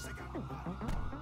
She got